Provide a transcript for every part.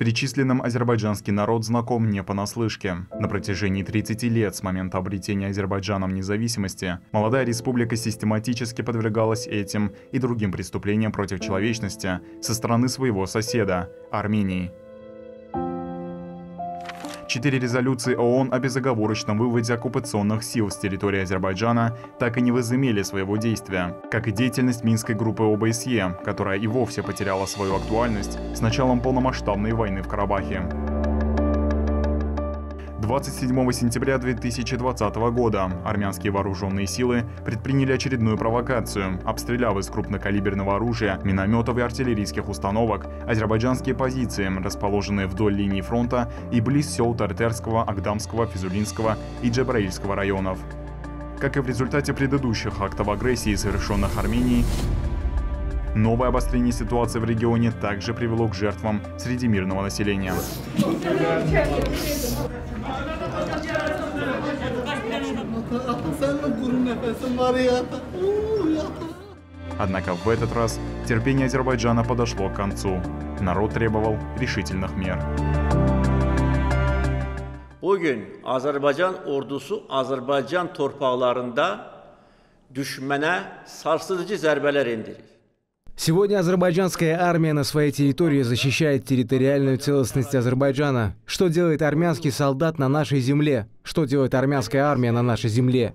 перечисленным азербайджанский народ знаком не понаслышке. На протяжении 30 лет с момента обретения Азербайджаном независимости молодая республика систематически подвергалась этим и другим преступлениям против человечности со стороны своего соседа – Армении. Четыре резолюции ООН о безоговорочном выводе оккупационных сил с территории Азербайджана так и не возымели своего действия, как и деятельность Минской группы ОБСЕ, которая и вовсе потеряла свою актуальность с началом полномасштабной войны в Карабахе. 27 сентября 2020 года армянские вооруженные силы предприняли очередную провокацию, обстреляв из крупнокалиберного оружия, минометов и артиллерийских установок азербайджанские позиции, расположенные вдоль линии фронта и близ сел Тартерского, Агдамского, Физулинского и Джабраильского районов. Как и в результате предыдущих актов агрессии, совершенных Арменией, Новое обострение ситуации в регионе также привело к жертвам среди мирного населения. Однако в этот раз терпение Азербайджана подошло к концу. Народ требовал решительных мер. Bugün Azərbaycan ordusu Azərbaycan torpaqlarında düşmənə sarsıdıcı zərbələr endirir. Сегодня азербайджанская армия на своей территории защищает территориальную целостность Азербайджана. Что делает армянский солдат на нашей земле? Что делает армянская армия на нашей земле?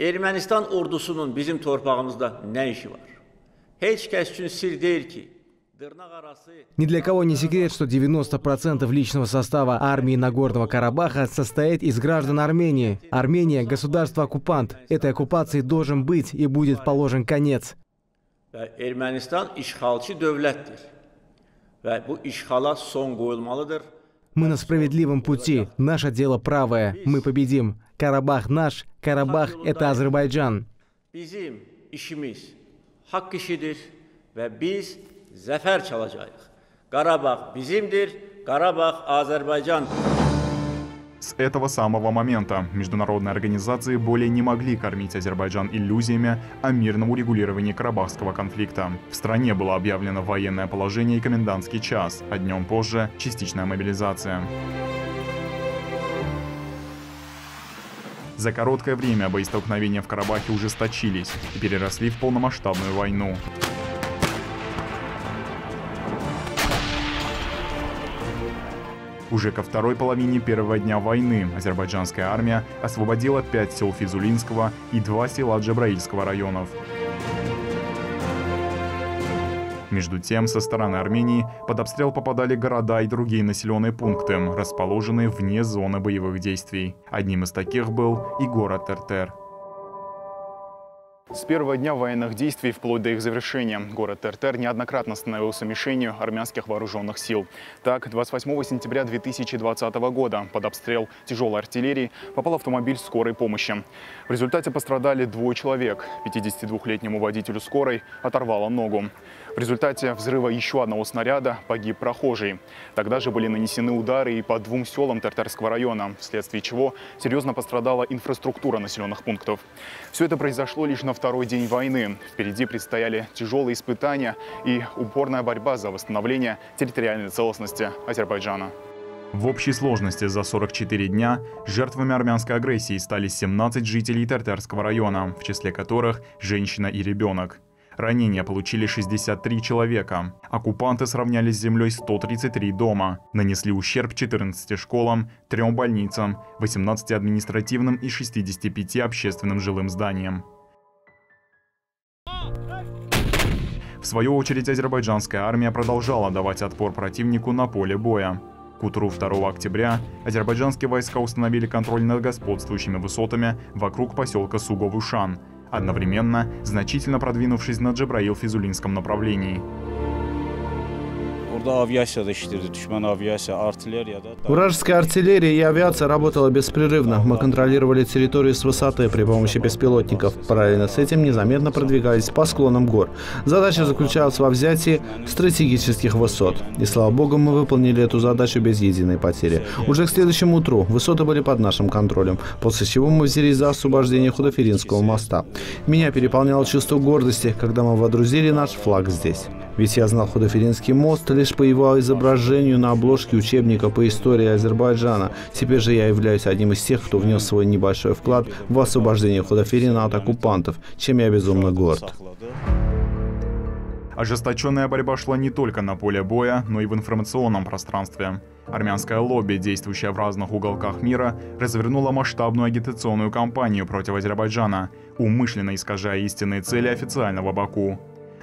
Ermənistan ordusunun bizim torpağımızda nə işi var? Heç kəs üçün sir deyil ki, Ни для кого не секрет, что 90% личного состава армии Нагорного Карабаха состоит из граждан Армении. Армения – государство-оккупант. Этой оккупации должен быть и будет положен конец. Мы на справедливом пути. Наше дело правое. Мы победим. Карабах наш. Карабах – это Азербайджан. Bizim işimiz haqq işidir və biz zəfər çalacağıq. Qarabağ bizimdir, Qarabağ Azərbaycandır. С этого самого момента международные организации более не могли кормить Азербайджан иллюзиями о мирном урегулировании карабахского конфликта. В стране было объявлено военное положение и комендантский час, а днем позже – частичная мобилизация. За короткое время боестолкновения в Карабахе ужесточились и переросли в полномасштабную войну. Уже ко второй половине первого дня войны азербайджанская армия освободила пять сел Физулинского и два села Джабраильского районов. Между тем, со стороны Армении под обстрел попадали города и другие населенные пункты, расположенные вне зоны боевых действий. Одним из таких был и город Тертер. С первого дня военных действий вплоть до их завершения город Тертер неоднократно становился мишенью армянских вооруженных сил. Так, 28 сентября 2020 года под обстрел тяжелой артиллерии попал автомобиль скорой помощи. В результате пострадали двое человек. 52-летнему водителю скорой оторвало ногу. В результате взрыва еще одного снаряда погиб прохожий. Тогда же были нанесены удары и по двум селам Тартарского района, вследствие чего серьезно пострадала инфраструктура населенных пунктов. Все это произошло лишь на второй день войны. Впереди предстояли тяжелые испытания и упорная борьба за восстановление территориальной целостности Азербайджана. В общей сложности за 44 дня жертвами армянской агрессии стали 17 жителей Тартарского района, в числе которых женщина и ребенок. Ранения получили 63 человека. Оккупанты сравняли с землей 133 дома. Нанесли ущерб 14 школам, 3 больницам, 18 административным и 65 общественным жилым зданиям. В свою очередь, азербайджанская армия продолжала давать отпор противнику на поле боя. К утру 2 октября азербайджанские войска установили контроль над господствующими высотами вокруг поселка Суговушан, одновременно значительно продвинувшись на Джабраил-Физулинском направлении. Burada aviasiya da işləyirdi, düşmən aviasiya, artilleriya da. Вражеская артиллерия и авиация работала беспрерывно. Мы контролировали территорию с высоты при помощи беспилотников. Параллельно с этим незаметно продвигались по склонам гор. Задача заключалась во взятии стратегических высот. И слава богу, мы выполнили эту задачу без единой потери. Уже к следующему утру высоты были под нашим контролем, после чего мы взялись за освобождение Худоферинского моста. Меня переполняло чувство гордости, когда мы водрузили наш флаг здесь. Ведь я знал Худоферинский мост лишь по его изображению на обложке учебника по истории Азербайджана. Теперь же я являюсь одним из тех, кто внес свой небольшой вклад в освобождение Худоферина от оккупантов, чем я безумно горд. Ожесточенная борьба шла не только на поле боя, но и в информационном пространстве. Армянское лобби, действующее в разных уголках мира, развернуло масштабную агитационную кампанию против Азербайджана, умышленно искажая истинные цели официального Баку.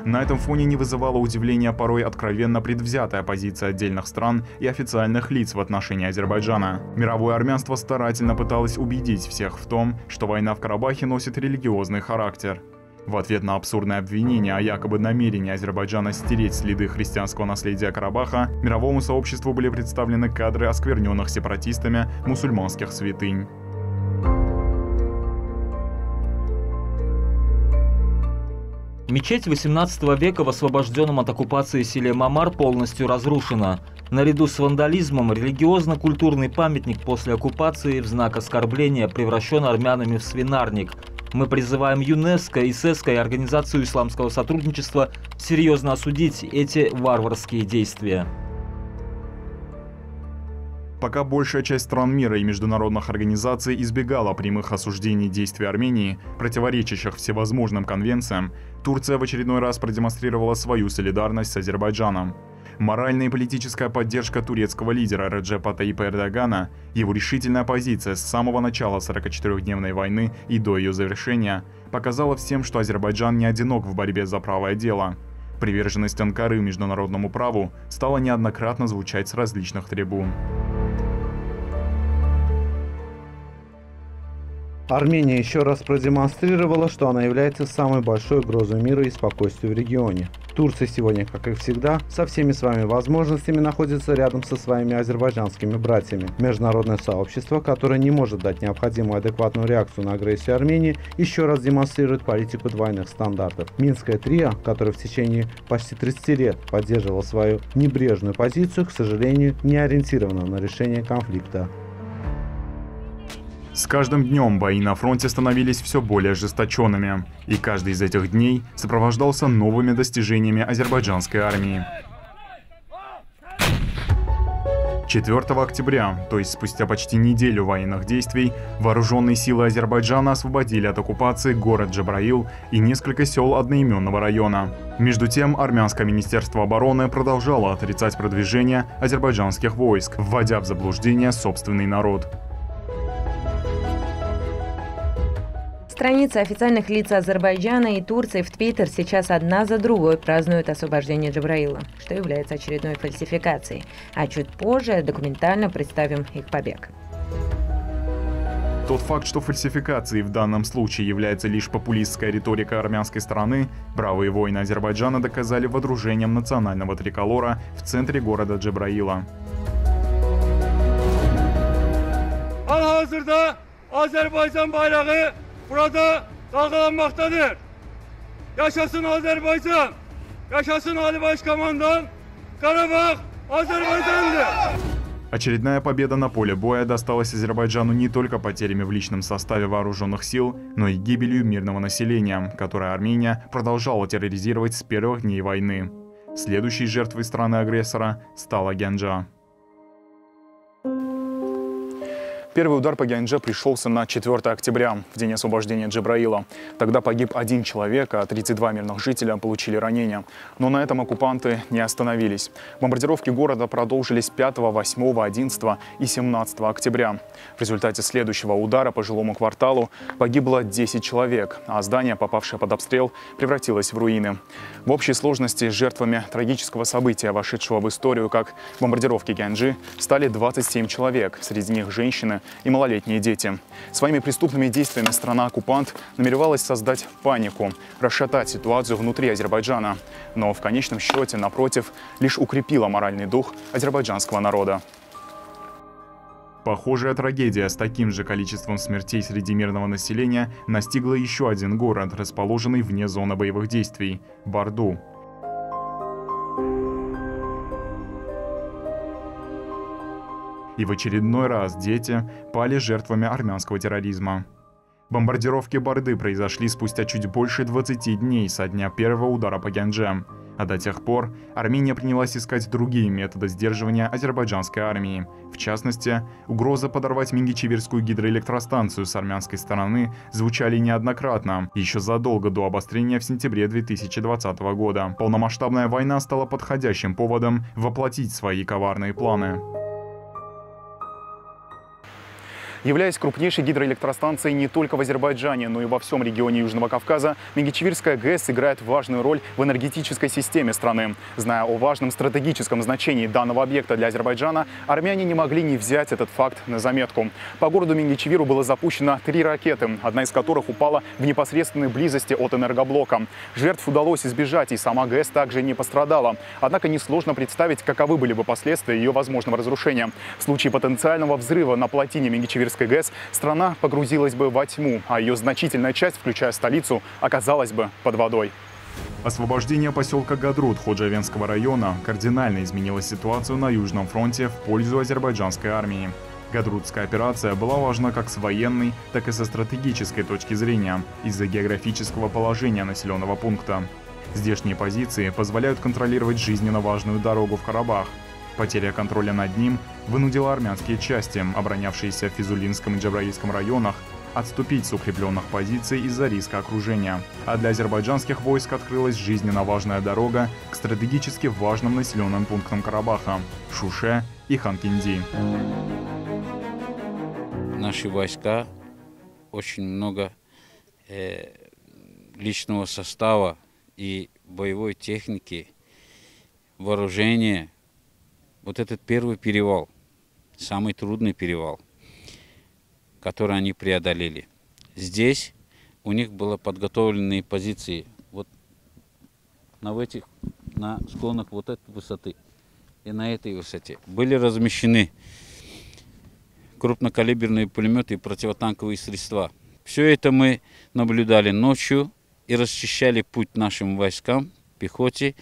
На этом фоне не вызывало удивления порой откровенно предвзятая позиция отдельных стран и официальных лиц в отношении Азербайджана. Мировое армянство старательно пыталось убедить всех в том, что война в Карабахе носит религиозный характер. В ответ на абсурдное обвинение о якобы намерении Азербайджана стереть следы христианского наследия Карабаха, мировому сообществу были представлены кадры оскверненных сепаратистами мусульманских святынь. Мечеть 18 века в освобожденном от оккупации селе Мамар полностью разрушена. Наряду с вандализмом религиозно-культурный памятник после оккупации в знак оскорбления превращен армянами в свинарник. Мы призываем ЮНЕСКО, ИСЭСКО и Организацию исламского сотрудничества серьезно осудить эти варварские действия. Пока большая часть стран мира и международных организаций избегала прямых осуждений действий Армении, противоречащих всевозможным конвенциям, Турция в очередной раз продемонстрировала свою солидарность с Азербайджаном. Моральная и политическая поддержка турецкого лидера Реджепа Таипа Эрдогана, его решительная позиция с самого начала 44-дневной войны и до ее завершения показала всем, что Азербайджан не одинок в борьбе за правое дело. Приверженность Анкары международному праву стала неоднократно звучать с различных трибун. Армения еще раз продемонстрировала, что она является самой большой угрозой мира и спокойствию в регионе. Турция сегодня, как и всегда, со всеми своими возможностями находится рядом со своими азербайджанскими братьями. Международное сообщество, которое не может дать необходимую адекватную реакцию на агрессию Армении, еще раз демонстрирует политику двойных стандартов. Минское трио, которое в течение почти 30 лет поддерживало свою небрежную позицию, к сожалению, не ориентировано на решение конфликта. С каждым днем бои на фронте становились все более ожесточенными, и каждый из этих дней сопровождался новыми достижениями азербайджанской армии. 4 октября, то есть спустя почти неделю военных действий, вооруженные силы Азербайджана освободили от оккупации город Джабраил и несколько сел одноименного района. Между тем, армянское министерство обороны продолжало отрицать продвижение азербайджанских войск, вводя в заблуждение собственный народ. Страницы официальных лиц Азербайджана и Турции в Твиттер сейчас одна за другой празднуют освобождение Джабраила, что является очередной фальсификацией. А чуть позже документально представим их побег. Тот факт, что фальсификацией в данном случае является лишь популистская риторика армянской стороны, бравые воины Азербайджана доказали водружением национального триколора в центре города Джабраила. Azerbaycan bayrağı burada dalgalanmaktadır. Yaşasın Azerbaycan! Yaşasın Ali Başkomandan! Karabağ Azerbaycan'dır! Очередная победа на поле боя досталась Азербайджану не только потерями в личном составе вооруженных сил, но и гибелью мирного населения, которое Армения продолжала терроризировать с первых дней войны. Следующей жертвой страны-агрессора стала Гянджа. Первый удар по Гянже пришелся на 4 октября, в день освобождения Джабраила. Тогда погиб один человек, а 32 мирных жителя получили ранения. Но на этом оккупанты не остановились. Бомбардировки города продолжились 5, 8, 11 и 17 октября. В результате следующего удара по жилому кварталу погибло 10 человек, а здание, попавшее под обстрел, превратилось в руины. В общей сложности жертвами трагического события, вошедшего в историю как бомбардировки Гянджи, стали 27 человек, среди них женщины, и малолетние дети. Своими преступными действиями страна-оккупант намеревалась создать панику, расшатать ситуацию внутри Азербайджана. Но в конечном счете, напротив, лишь укрепила моральный дух азербайджанского народа. Похожая трагедия с таким же количеством смертей среди мирного населения настигла еще один город, расположенный вне зоны боевых действий – Барду. И в очередной раз дети пали жертвами армянского терроризма. Бомбардировки Барды произошли спустя чуть больше 20 дней со дня первого удара по Гянджем – а до тех пор Армения принялась искать другие методы сдерживания азербайджанской армии. В частности, угроза подорвать Мингичевирскую гидроэлектростанцию с армянской стороны звучали неоднократно, еще задолго до обострения в сентябре 2020 года. Полномасштабная война стала подходящим поводом воплотить свои коварные планы. Являясь крупнейшей гидроэлектростанцией не только в Азербайджане, но и во всем регионе Южного Кавказа, Мегичевирская ГЭС играет важную роль в энергетической системе страны. Зная о важном стратегическом значении данного объекта для Азербайджана, армяне не могли не взять этот факт на заметку. По городу Мегичевиру было запущено три ракеты, одна из которых упала в непосредственной близости от энергоблока. Жертв удалось избежать, и сама ГЭС также не пострадала. Однако несложно представить, каковы были бы последствия ее возможного разрушения. В случае потенциального взрыва на плотине Мегичевирской Каспийской ГЭС, страна погрузилась бы во тьму, а ее значительная часть, включая столицу, оказалась бы под водой. Освобождение поселка Гадрут Ходжавенского района кардинально изменило ситуацию на Южном фронте в пользу азербайджанской армии. Гадрутская операция была важна как с военной, так и со стратегической точки зрения из-за географического положения населенного пункта. Здешние позиции позволяют контролировать жизненно важную дорогу в Карабах, Потеря контроля над ним вынудила армянские части, оборонявшиеся в Физулинском и Джабраильском районах, отступить с укрепленных позиций из-за риска окружения. А для азербайджанских войск открылась жизненно важная дорога к стратегически важным населенным пунктам Карабаха – Шуше и Ханкинди. Наши войска очень много э, личного состава и боевой техники, вооружения – вот этот первый перевал, самый трудный перевал, который они преодолели. Здесь у них были подготовленные позиции вот на этих, на склонах вот этой высоты и на этой высоте. Были размещены крупнокалиберные пулеметы и противотанковые средства. Все это мы наблюдали ночью и расчищали путь нашим войскам, пехоте,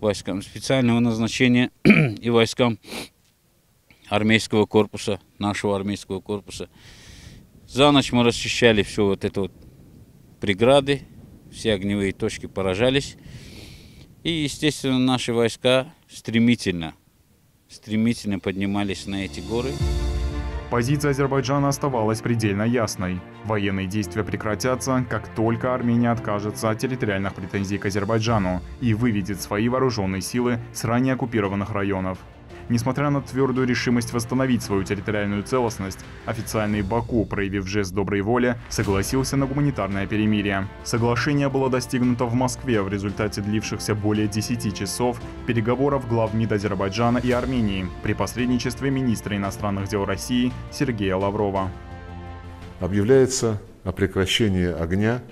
войскам специального назначения и войскам армейского корпуса, нашего армейского корпуса. За ночь мы расчищали все вот это вот преграды, все огневые точки поражались. И, естественно, наши войска стремительно, стремительно поднимались на эти горы. Позиция Азербайджана оставалась предельно ясной. Военные действия прекратятся, как только Армения откажется от территориальных претензий к Азербайджану и выведет свои вооруженные силы с ранее оккупированных районов. Несмотря на твердую решимость восстановить свою территориальную целостность, официальный Баку, проявив жест доброй воли, согласился на гуманитарное перемирие. Соглашение было достигнуто в Москве в результате длившихся более 10 часов переговоров глав МИД Азербайджана и Армении при посредничестве министра иностранных дел России Сергея Лаврова. Объявляется о прекращении огня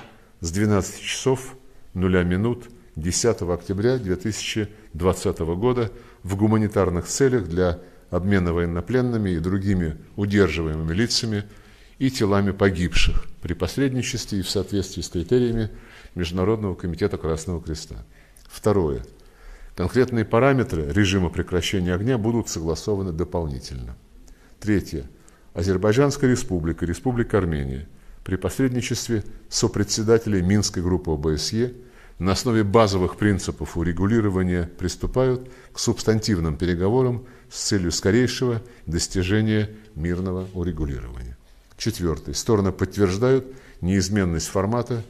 с 12 часов 0 минут 10 октября 2020 года в гуманитарных целях для обмена военнопленными и другими удерживаемыми лицами и телами погибших при посредничестве и в соответствии с критериями Международного комитета Красного Креста. Второе. Конкретные параметры режима прекращения огня будут согласованы дополнительно. Третье. Азербайджанская республика, Республика Армения при посредничестве сопредседателей Минской группы ОБСЕ – на основе базовых принципов урегулирования приступают к субстантивным переговорам с целью скорейшего достижения мирного урегулирования. Четвертый. Стороны подтверждают неизменность формата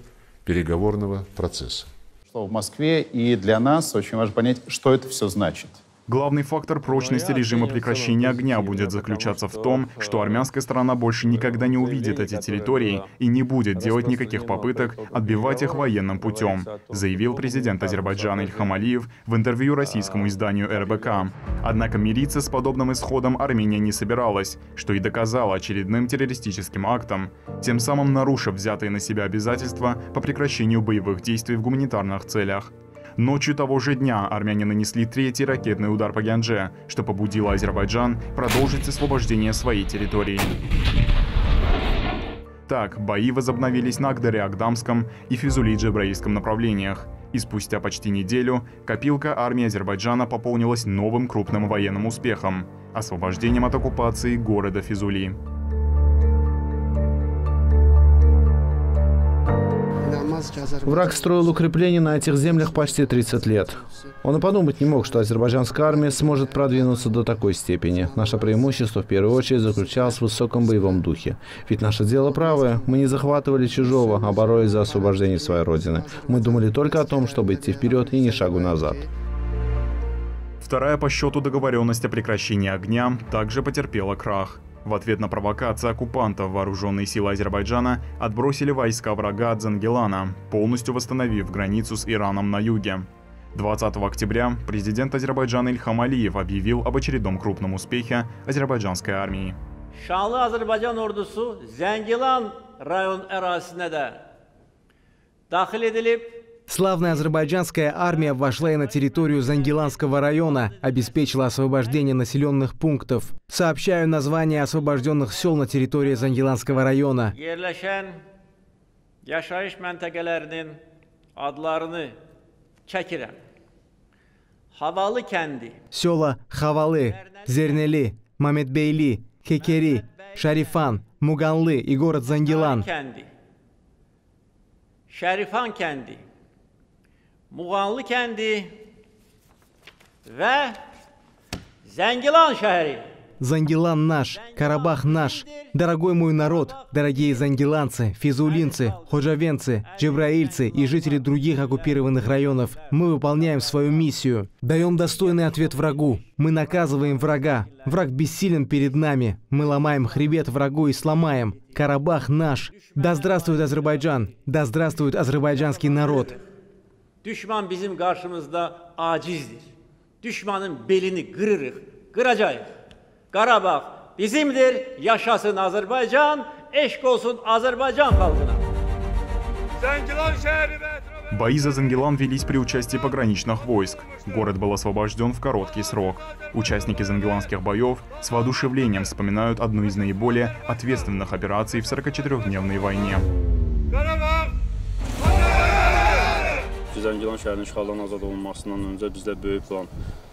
переговорного процесса. В Москве и для нас очень важно понять, что это все значит. Главный фактор прочности режима прекращения огня будет заключаться в том, что армянская сторона больше никогда не увидит эти территории и не будет делать никаких попыток отбивать их военным путем, заявил президент Азербайджана Ильхам Алиев в интервью российскому изданию РБК. Однако мириться с подобным исходом Армения не собиралась, что и доказало очередным террористическим актом, тем самым нарушив взятые на себя обязательства по прекращению боевых действий в гуманитарных целях. Ночью того же дня армяне нанесли третий ракетный удар по Гянже, что побудило Азербайджан продолжить освобождение своей территории. Так, бои возобновились на Агдаре-Агдамском и Физули-Джебраильском направлениях. И спустя почти неделю копилка армии Азербайджана пополнилась новым крупным военным успехом – освобождением от оккупации города Физули. Враг строил укрепления на этих землях почти 30 лет. Он и подумать не мог, что азербайджанская армия сможет продвинуться до такой степени. Наше преимущество в первую очередь заключалось в высоком боевом духе. Ведь наше дело правое. Мы не захватывали чужого, а боролись за освобождение своей родины. Мы думали только о том, чтобы идти вперед и ни шагу назад. Вторая по счету договоренность о прекращении огня также потерпела крах. В ответ на провокации оккупантов вооруженные силы Азербайджана отбросили войска врага от Зангелана, полностью восстановив границу с Ираном на юге. 20 октября президент Азербайджана Ильхам Алиев объявил об очередном крупном успехе азербайджанской армии. Şanlı Azərbaycan ordusu Zəngilan rayon ərazisinə də daxil edilib Славная азербайджанская армия вошла и на территорию Зангиланского района, обеспечила освобождение населенных пунктов. Сообщаю название освобожденных сел на территории Зангиланского района. Села Хавалы, Зернели, Мамедбейли, Хекери, Шарифан, Муганлы и город kəndi, Şərifan kəndi, Muğanlı kəndi və Zəngilan şəhəri. Зангилан наш, Карабах наш. Дорогой мой народ, дорогие зангиланцы, физулинцы, ходжавенцы, джебраильцы и жители других оккупированных районов, мы выполняем свою миссию. Даем достойный ответ врагу. Мы наказываем врага. Враг бессилен перед нами. Мы ломаем хребет врагу и сломаем. Карабах наш. Да здравствует Азербайджан. Да здравствует азербайджанский народ. Düşman bizim qarşımızda acizdir. Düşmanın belini qırırıq, qıracağıq. Qarabağ bizimdir, yaşasın Azərbaycan, eşq olsun Azərbaycan xalqına. Zəngilan şəhəri və ətrafı Бои за Зангелан велись при участии пограничных войск. Город был освобожден в короткий срок. Участники зангеланских боев с воодушевлением вспоминают одну из наиболее ответственных операций в 44-дневной войне. Zəngilan şəhərinin işğaldan azad olunmasından öncə bizdə böyük plan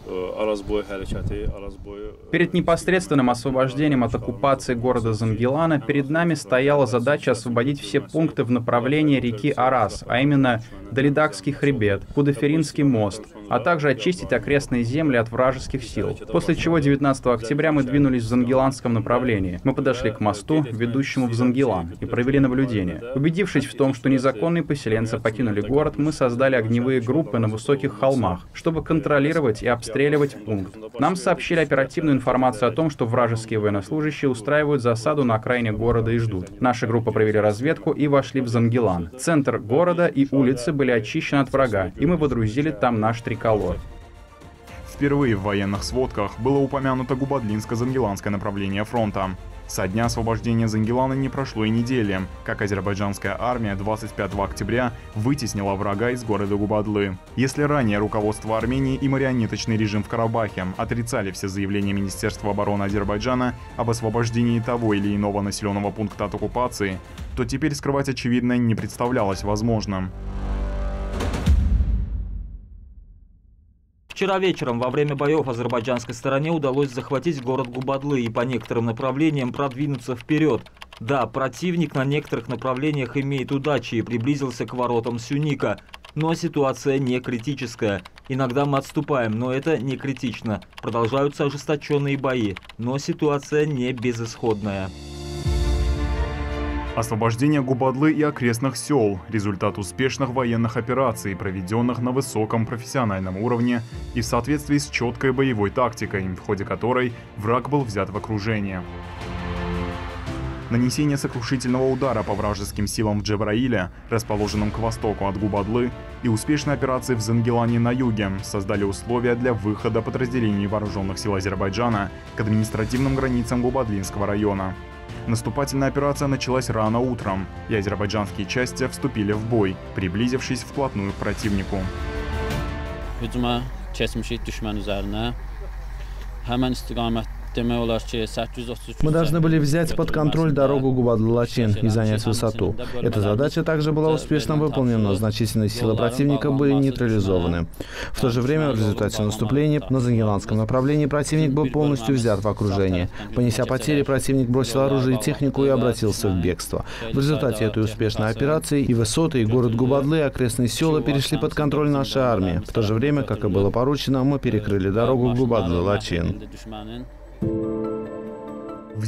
hərəkəti, Arazboyu Перед непосредственным освобождением от оккупации города Зангелана перед нами стояла задача освободить все пункты в направлении реки Арас, а именно Далидакский хребет, Кудаферинский мост, а также очистить окрестные земли от вражеских сил. После чего 19 октября мы двинулись в Зангеланском направлении. Мы подошли к мосту, ведущему в Зангелан, и провели наблюдение. Убедившись в том, что незаконные поселенцы покинули город, мы создали огневые группы на высоких холмах, чтобы контролировать и обстреливать пункт. Нам сообщили оперативную информацию о том, что вражеские военнослужащие устраивают засаду на окраине города и ждут. Наша группа провели разведку и вошли в Зангелан. Центр города и улицы были очищены от врага, и мы водрузили там наш триколор. Впервые в военных сводках было упомянуто Губадлинско-Зангеланское направление фронта. Со дня освобождения Зангелана не прошло и недели, как азербайджанская армия 25 октября вытеснила врага из города Губадлы. Если ранее руководство Армении и марионеточный режим в Карабахе отрицали все заявления Министерства обороны Азербайджана об освобождении того или иного населенного пункта от оккупации, то теперь скрывать очевидное не представлялось возможным. Вчера вечером во время боев азербайджанской стороне удалось захватить город Губадлы и по некоторым направлениям продвинуться вперед. Да, противник на некоторых направлениях имеет удачи и приблизился к воротам Сюника, но ситуация не критическая. Иногда мы отступаем, но это не критично. Продолжаются ожесточенные бои, но ситуация не безысходная. Освобождение Губадлы и окрестных сел – результат успешных военных операций, проведенных на высоком профессиональном уровне и в соответствии с четкой боевой тактикой, в ходе которой враг был взят в окружение. Нанесение сокрушительного удара по вражеским силам в Джебраиле, расположенном к востоку от Губадлы, и успешные операции в Зангелане на юге создали условия для выхода подразделений вооруженных сил Азербайджана к административным границам Губадлинского района. Наступательная операция началась рано утром, и азербайджанские части вступили в бой, приблизившись вплотную к противнику. Hücuma мы должны были взять под контроль дорогу Губадлачин и занять высоту. Эта задача также была успешно выполнена, значительные силы противника были нейтрализованы. В то же время, в результате наступления на Зангеландском направлении противник был полностью взят в окружение. Понеся потери, противник бросил оружие и технику и обратился в бегство. В результате этой успешной операции и высоты, и город Губадлы, и окрестные села перешли под контроль нашей армии. В то же время, как и было поручено, мы перекрыли дорогу Губадлы-Лачин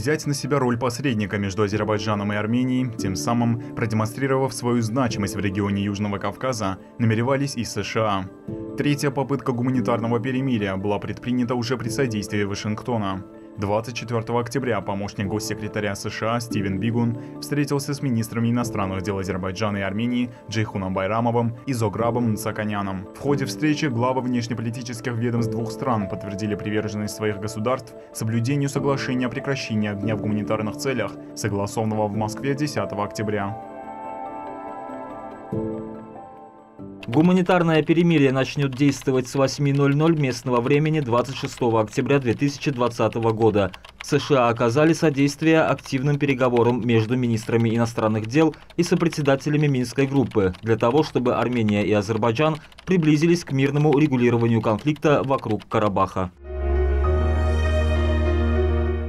взять на себя роль посредника между Азербайджаном и Арменией, тем самым продемонстрировав свою значимость в регионе Южного Кавказа, намеревались и США. Третья попытка гуманитарного перемирия была предпринята уже при содействии Вашингтона. 24 октября помощник госсекретаря США Стивен Бигун встретился с министрами иностранных дел Азербайджана и Армении Джейхуном Байрамовым и Зограбом Нцаканяном. В ходе встречи главы внешнеполитических ведомств двух стран подтвердили приверженность своих государств соблюдению соглашения о прекращении огня в гуманитарных целях, согласованного в Москве 10 октября. Гуманитарное перемирие начнет действовать с 8.00 местного времени 26 октября 2020 года. США оказали содействие активным переговорам между министрами иностранных дел и сопредседателями Минской группы для того, чтобы Армения и Азербайджан приблизились к мирному урегулированию конфликта вокруг Карабаха.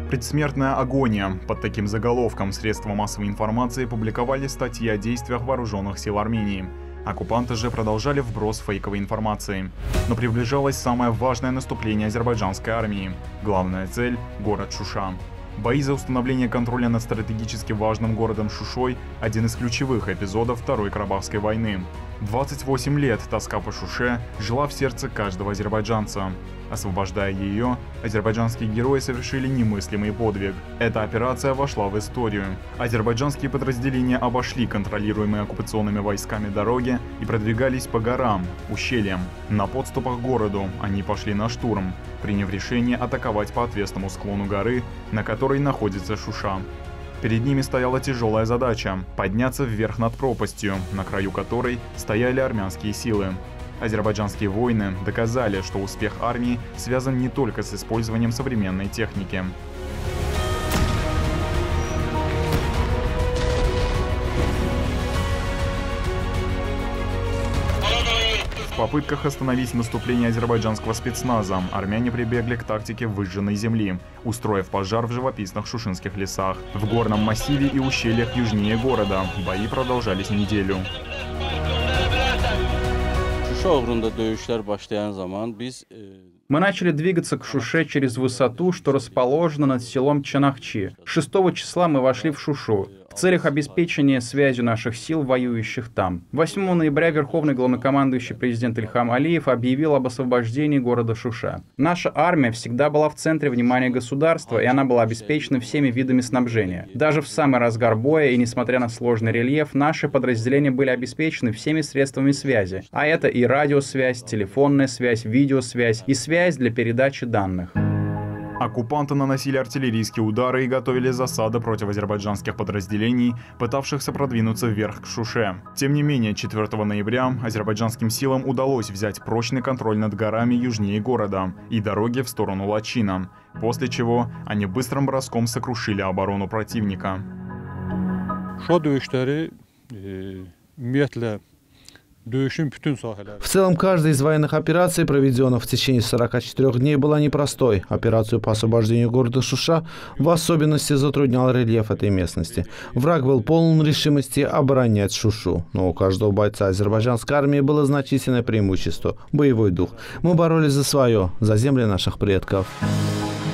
Предсмертная агония. Под таким заголовком средства массовой информации публиковали статьи о действиях вооруженных сил Армении. Оккупанты же продолжали вброс фейковой информации. Но приближалось самое важное наступление азербайджанской армии. Главная цель – город Шуша. Бои за установление контроля над стратегически важным городом Шушой – один из ключевых эпизодов Второй Карабахской войны. 28 лет тоска по Шуше жила в сердце каждого азербайджанца. Освобождая ее, азербайджанские герои совершили немыслимый подвиг. Эта операция вошла в историю. Азербайджанские подразделения обошли контролируемые оккупационными войсками дороги и продвигались по горам, ущельям. На подступах к городу они пошли на штурм, приняв решение атаковать по отвесному склону горы, на которой находится Шуша. Перед ними стояла тяжелая задача – подняться вверх над пропастью, на краю которой стояли армянские силы. Азербайджанские воины доказали, что успех армии связан не только с использованием современной техники. В попытках остановить наступление азербайджанского спецназа армяне прибегли к тактике выжженной земли, устроив пожар в живописных шушинских лесах. В горном массиве и ущельях южнее города бои продолжались неделю. Мы начали двигаться к Шуше через высоту, что расположена над селом Чанахчи. 6 числа мы вошли в Шушу целях обеспечения связи наших сил, воюющих там. 8 ноября Верховный главнокомандующий президент Ильхам Алиев объявил об освобождении города Шуша. Наша армия всегда была в центре внимания государства, и она была обеспечена всеми видами снабжения. Даже в самый разгар боя, и несмотря на сложный рельеф, наши подразделения были обеспечены всеми средствами связи. А это и радиосвязь, телефонная связь, видеосвязь и связь для передачи данных. Оккупанты наносили артиллерийские удары и готовили засады против азербайджанских подразделений, пытавшихся продвинуться вверх к Шуше. Тем не менее, 4 ноября азербайджанским силам удалось взять прочный контроль над горами южнее города и дороги в сторону Лачина, после чего они быстрым броском сокрушили оборону противника. В целом, каждая из военных операций, проведенных в течение 44 дней, была непростой. Операцию по освобождению города Шуша в особенности затруднял рельеф этой местности. Враг был полон решимости оборонять Шушу. Но у каждого бойца азербайджанской армии было значительное преимущество – боевой дух. Мы боролись за свое, за земли наших предков.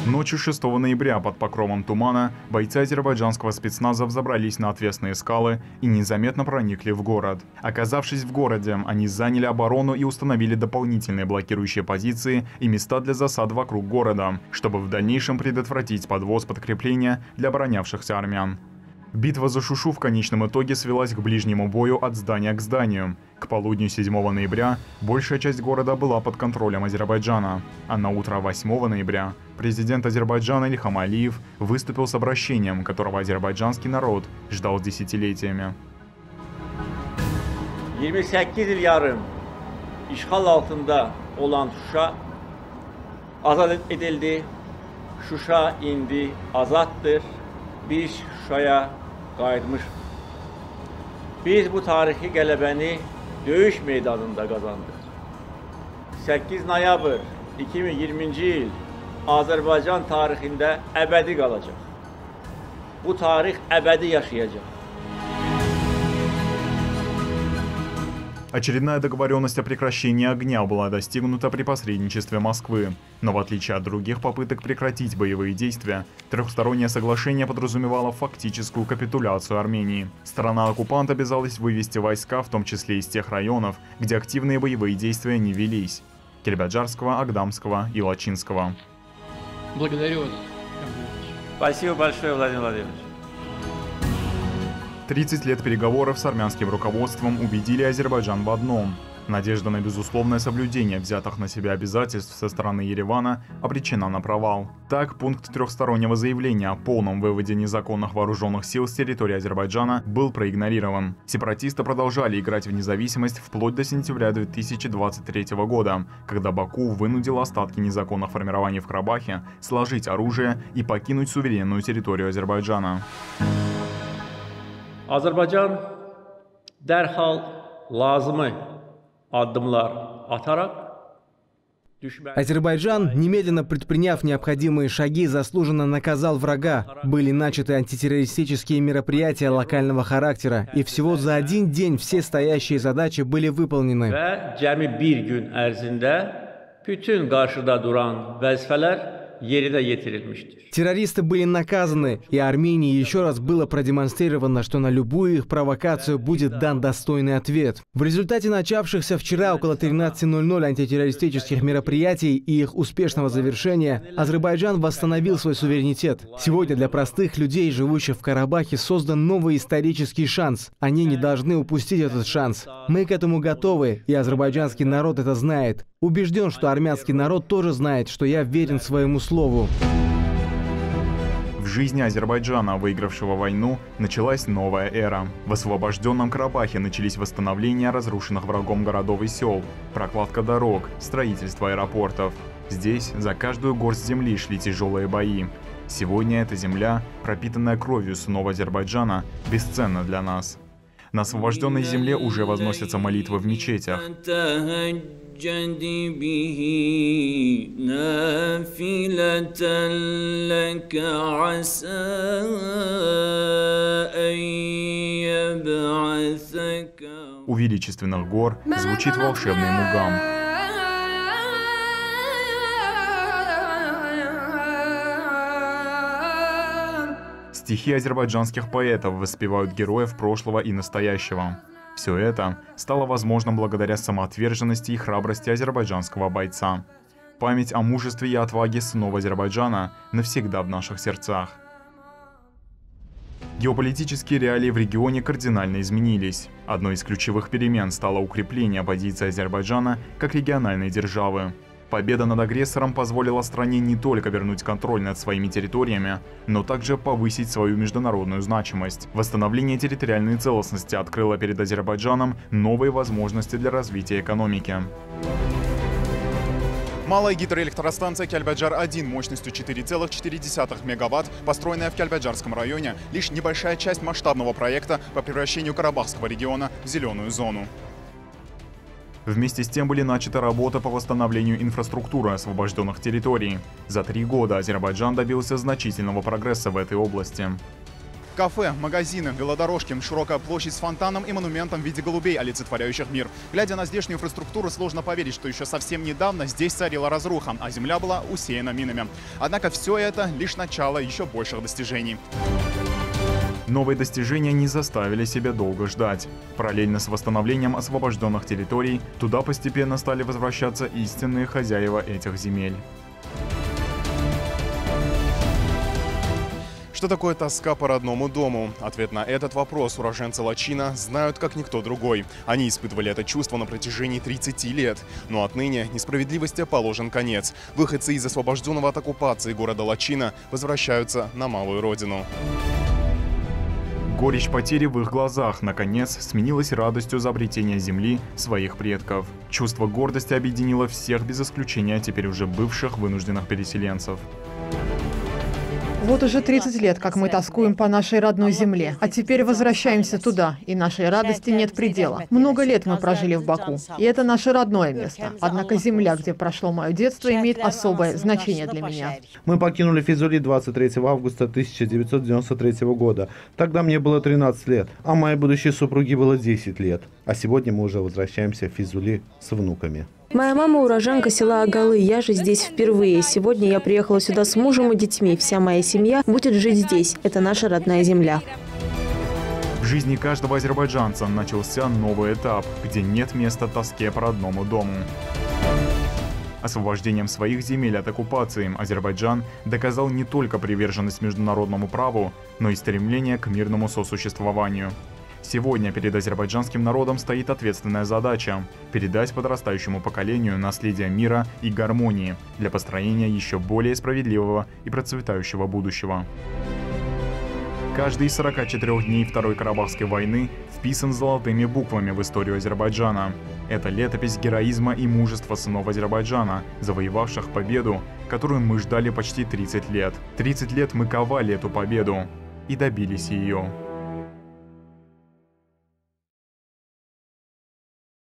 Ночью 6 ноября под покровом тумана бойцы азербайджанского спецназа взобрались на отвесные скалы и незаметно проникли в город. Оказавшись в городе, они заняли оборону и установили дополнительные блокирующие позиции и места для засад вокруг города, чтобы в дальнейшем предотвратить подвоз подкрепления для оборонявшихся армян. Битва за Шушу в конечном итоге свелась к ближнему бою от здания к зданию. К полудню 7 ноября большая часть города была под контролем Азербайджана, а на утро 8 ноября президент Азербайджана Ильхам Алиев выступил с обращением, которого азербайджанский народ ждал десятилетиями. 28 il yarım işğal altında olan Şuşa azad edildi. Şuşa indi azaddır. Biz qayıtmış. Biz bu tarixi qələbəni döyüş meydanında qazandıq. 8 noyabr 2020-ci il Azərbaycan tarixində əbədi qalacaq. Bu tarix əbədi yaşayacaq. Очередная договоренность о прекращении огня была достигнута при посредничестве Москвы. Но в отличие от других попыток прекратить боевые действия, трехстороннее соглашение подразумевало фактическую капитуляцию Армении. Страна-оккупант обязалась вывести войска, в том числе из тех районов, где активные боевые действия не велись – Кельбаджарского, Агдамского и Лачинского. Благодарю вас. Спасибо большое, Владимир Владимирович. 30 лет переговоров с армянским руководством убедили Азербайджан в одном. Надежда на безусловное соблюдение взятых на себя обязательств со стороны Еревана обречена на провал. Так, пункт трехстороннего заявления о полном выводе незаконных вооруженных сил с территории Азербайджана был проигнорирован. Сепаратисты продолжали играть в независимость вплоть до сентября 2023 года, когда Баку вынудил остатки незаконных формирований в Карабахе сложить оружие и покинуть суверенную территорию Азербайджана. Azərbaycan dərhal lazımı addımlar ataraq Азербайджан, немедленно предприняв необходимые шаги, заслуженно наказал врага. Были начаты антитеррористические мероприятия локального характера, и всего за один день все стоящие задачи были выполнены. bütün qarşıda duran vəzifələr yerinə yetirilmişdir. Террористы были наказаны, и Армении еще раз было продемонстрировано, что на любую их провокацию будет дан достойный ответ. В результате начавшихся вчера около 13.00 антитеррористических мероприятий и их успешного завершения, Азербайджан восстановил свой суверенитет. Сегодня для простых людей, живущих в Карабахе, создан новый исторический шанс. Они не должны упустить этот шанс. Мы к этому готовы, и азербайджанский народ это знает. Убежден, что армянский народ тоже знает, что я верен своему слову. В жизни Азербайджана, выигравшего войну, началась новая эра. В освобожденном Карабахе начались восстановления разрушенных врагом городов и сел, прокладка дорог, строительство аэропортов. Здесь за каждую горсть земли шли тяжелые бои. Сегодня эта земля, пропитанная кровью сынов Азербайджана, бесценна для нас. На освобожденной земле уже возносятся молитвы в мечетях. تهجد به نافلة لك عسى أن يبعثك У величественных гор звучит волшебный мугам. Стихи азербайджанских поэтов воспевают героев прошлого и настоящего. Все это стало возможным благодаря самоотверженности и храбрости азербайджанского бойца. Память о мужестве и отваге сынов Азербайджана навсегда в наших сердцах. Геополитические реалии в регионе кардинально изменились. Одной из ключевых перемен стало укрепление позиции Азербайджана как региональной державы. Победа над агрессором позволила стране не только вернуть контроль над своими территориями, но также повысить свою международную значимость. Восстановление территориальной целостности открыло перед Азербайджаном новые возможности для развития экономики. Малая гидроэлектростанция Кельбаджар-1 мощностью 4,4 мегаватт, построенная в Кельбаджарском районе, лишь небольшая часть масштабного проекта по превращению Карабахского региона в зеленую зону. Вместе с тем были начаты работы по восстановлению инфраструктуры освобожденных территорий. За три года Азербайджан добился значительного прогресса в этой области. Кафе, магазины, велодорожки, широкая площадь с фонтаном и монументом в виде голубей, олицетворяющих мир. Глядя на здешнюю инфраструктуру, сложно поверить, что еще совсем недавно здесь царила разруха, а земля была усеяна минами. Однако все это лишь начало еще больших достижений. Новые достижения не заставили себя долго ждать. Параллельно с восстановлением освобожденных территорий, туда постепенно стали возвращаться истинные хозяева этих земель. Что такое тоска по родному дому? Ответ на этот вопрос уроженцы Лачина знают как никто другой. Они испытывали это чувство на протяжении 30 лет. Но отныне несправедливости положен конец. Выходцы из освобожденного от оккупации города Лачина возвращаются на малую родину. Горечь потери в их глазах, наконец, сменилась радостью за земли своих предков. Чувство гордости объединило всех без исключения теперь уже бывших вынужденных переселенцев. Вот уже 30 лет, как мы тоскуем по нашей родной земле, а теперь возвращаемся туда, и нашей радости нет предела. Много лет мы прожили в Баку, и это наше родное место. Однако земля, где прошло мое детство, имеет особое значение для меня. Мы покинули Физули 23 августа 1993 года. Тогда мне было 13 лет, а моей будущей супруге было 10 лет. А сегодня мы уже возвращаемся в Физули с внуками. Моя мама уроженка села Агалы, я же здесь впервые. Сегодня я приехала сюда с мужем и детьми. Вся моя семья будет жить здесь. Это наша родная земля. В жизни каждого азербайджанца начался новый этап, где нет места тоске по родному дому. Освобождением своих земель от оккупации Азербайджан доказал не только приверженность международному праву, но и стремление к мирному сосуществованию. Сегодня перед азербайджанским народом стоит ответственная задача – передать подрастающему поколению наследие мира и гармонии для построения еще более справедливого и процветающего будущего. Каждый из 44 дней Второй Карабахской войны вписан золотыми буквами в историю Азербайджана. Это летопись героизма и мужества сынов Азербайджана, завоевавших победу, которую мы ждали почти 30 лет. 30 лет мы ковали эту победу и добились ее.